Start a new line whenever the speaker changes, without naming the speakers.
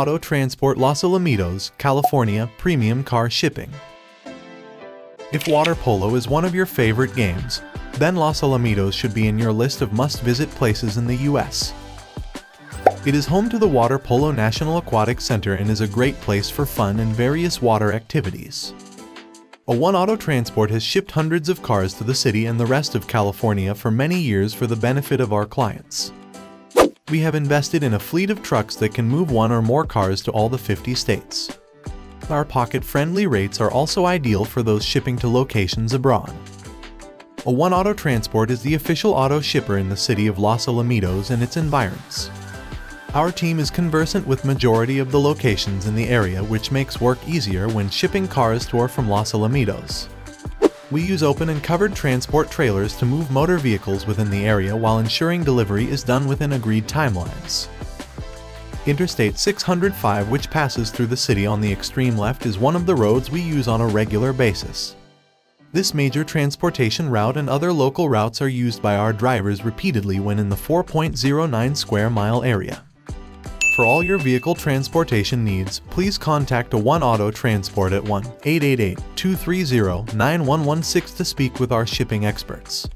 Auto Transport Los Alamitos, California Premium Car Shipping. If water polo is one of your favorite games, then Los Alamitos should be in your list of must-visit places in the US. It is home to the Water Polo National Aquatic Center and is a great place for fun and various water activities. A One Auto Transport has shipped hundreds of cars to the city and the rest of California for many years for the benefit of our clients. We have invested in a fleet of trucks that can move one or more cars to all the 50 states. Our pocket-friendly rates are also ideal for those shipping to locations abroad. A One Auto Transport is the official auto shipper in the city of Los Alamitos and its environs. Our team is conversant with majority of the locations in the area which makes work easier when shipping cars to or from Los Alamitos. We use open and covered transport trailers to move motor vehicles within the area while ensuring delivery is done within agreed timelines. Interstate 605 which passes through the city on the extreme left is one of the roads we use on a regular basis. This major transportation route and other local routes are used by our drivers repeatedly when in the 4.09 square mile area. For all your vehicle transportation needs, please contact One Auto Transport at 1-888-230-9116 to speak with our shipping experts.